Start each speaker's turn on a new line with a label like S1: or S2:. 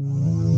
S1: Música